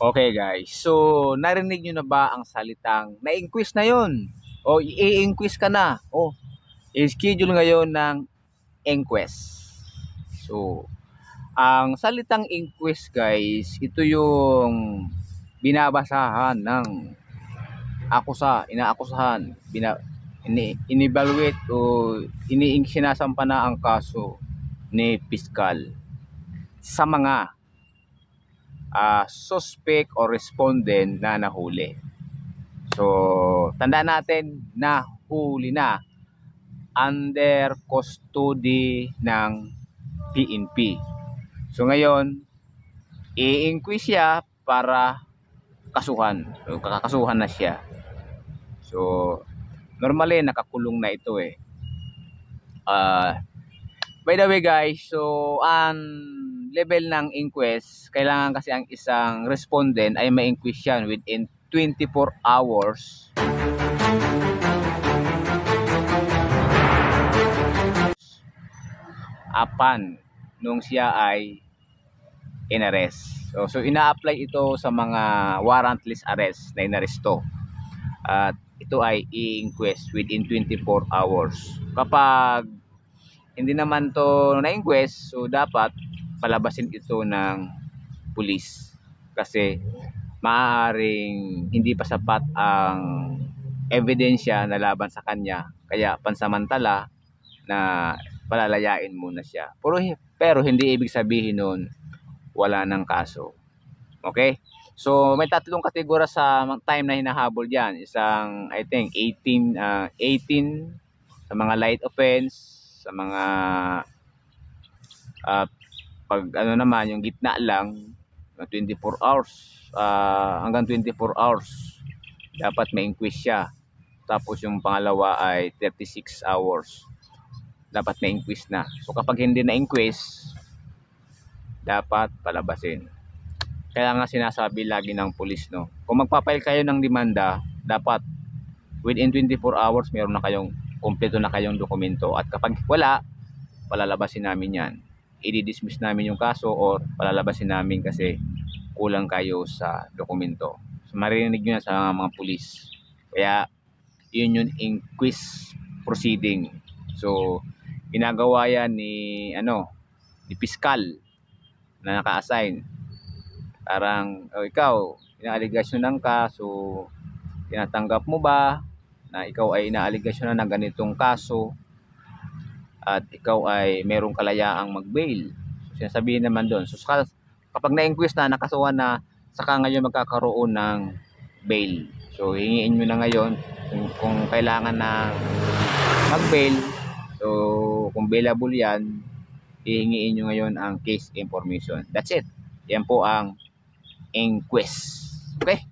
Okay guys, so narinig nyo na ba ang salitang na-inquest na yon? O i-inquest ka na? O i-schedule ngayon ng inquest. So, ang salitang inquest guys, ito yung binabasahan ng akusa, inaakusahan, bina, ini, in-evaluate o ini sinasampa na ang kaso ni piskal sa mga uh, suspect or respondent na nahuli. So, tandaan natin na huli na under custody ng PNP. So ngayon, i-inquest siya para kasuhan. So, kakasuhan na siya. So, normally nakakulong na ito eh. Uh, by the way guys, so ang level ng inquest, kailangan kasi ang isang respondent ay ma-inquest yan within 24 hours. Apan nung siya ay inarrest. So, so ina-apply ito sa mga warrantless arrest na inaresto. At ito ay i-inquest within 24 hours. Kapag hindi naman to na-inquest, so dapat palabasin ito ng pulis. Kasi maaaring hindi pa sapat ang ebidensya na laban sa kanya. Kaya pansamantala na palalayain muna siya. Pero, pero hindi ibig sabihin nun wala ng kaso. Okay? So may tatlong kategorya sa time na hinahabol diyan isang I think 18 uh, 18 sa mga light offense sa mga uh, pag ano naman yung gitna lang 24 hours uh, hanggang 24 hours dapat may inquest siya. Tapos yung pangalawa ay 36 hours dapat may inquest na. So kapag hindi na inquest dapat palabasin. Kaya nga sinasabi lagi ng pulis no kung magpapail kayo ng demanda dapat within 24 hours meron na kayong kumpleto na kayong dokumento. At kapag wala palalabasin namin yan i-dismiss namin yung kaso or palalabasin namin kasi kulang kayo sa dokumento. So marinig nyo na sa mga pulis. Kaya yun yung inquest proceeding. So ginagawa yan ni ano ni piskal na naka-assign. Parang oh, ikaw, inaaligasyon ng kaso, tinatanggap mo ba na ikaw ay inaaligasyon na ng ganitong kaso at ikaw ay merong kalayaang mag-bail. So, sinasabihin naman doon. So, kapag na-inquest na, nakasuhan na, saka ngayon magkakaroon ng bail. So, hingiin nyo na ngayon kung, kung kailangan na mag-bail. So, kung bailable yan, hihingiin nyo ngayon ang case information. That's it. Yan po ang inquest. Okay?